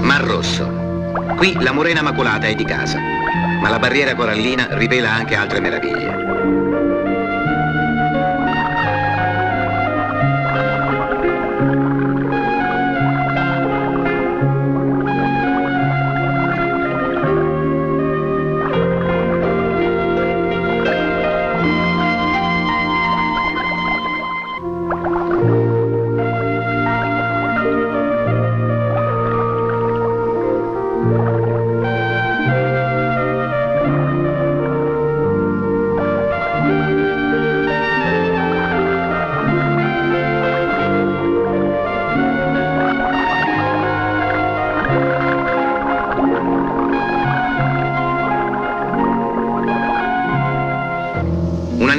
Mar Rosso. Qui la morena maculata è di casa, ma la barriera corallina rivela anche altre meraviglie.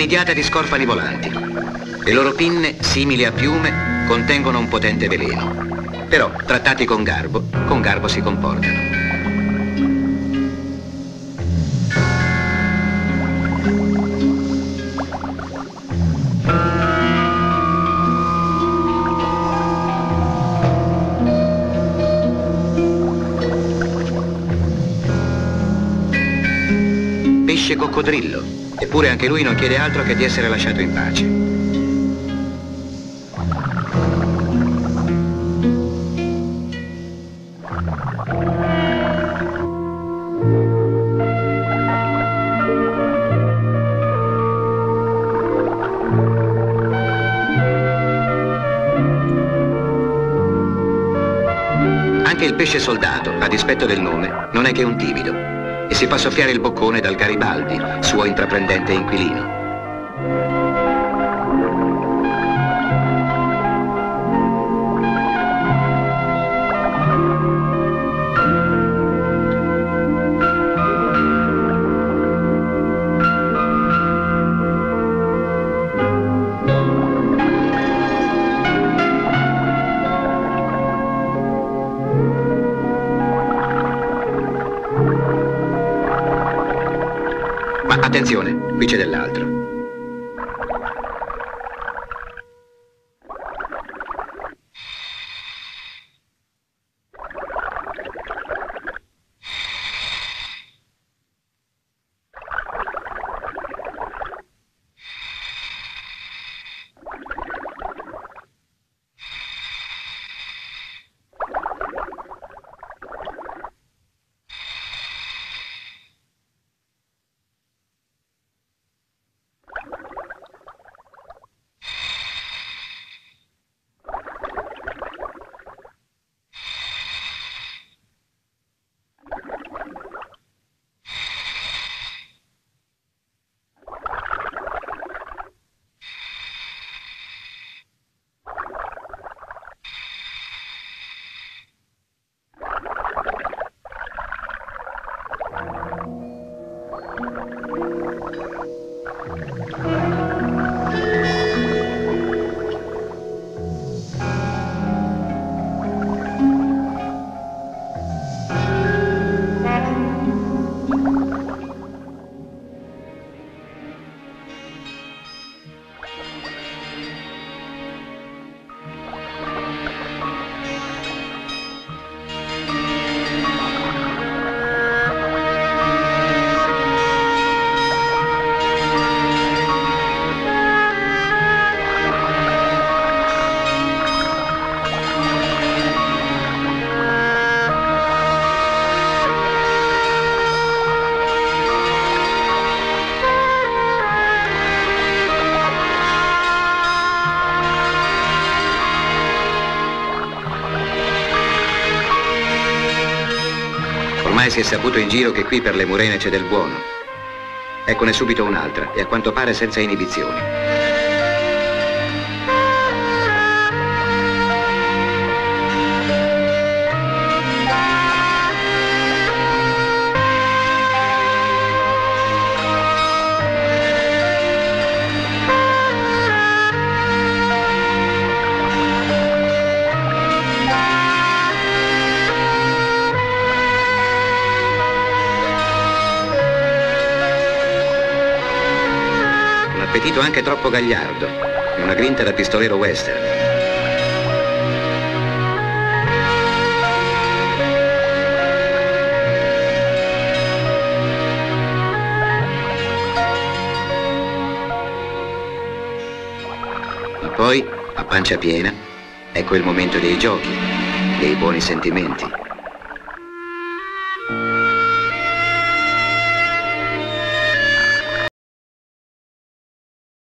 Nidiata di scorfani volanti. Le loro pinne, simili a piume, contengono un potente veleno. Però, trattati con garbo, con garbo si comportano. Pesce coccodrillo, eppure anche lui non chiede altro che di essere lasciato in pace. Anche il pesce soldato, a dispetto del nome, non è che un timido e si fa soffiare il boccone dal Garibaldi, suo intraprendente inquilino. Attenzione, qui c'è dell'altro. Música Ormai si è saputo in giro che qui per le murene c'è del buono. Eccone subito un'altra, e a quanto pare senza inibizioni. Appetito anche troppo gagliardo, e una grinta da pistolero western. Ma poi, a pancia piena, ecco il momento dei giochi, dei buoni sentimenti.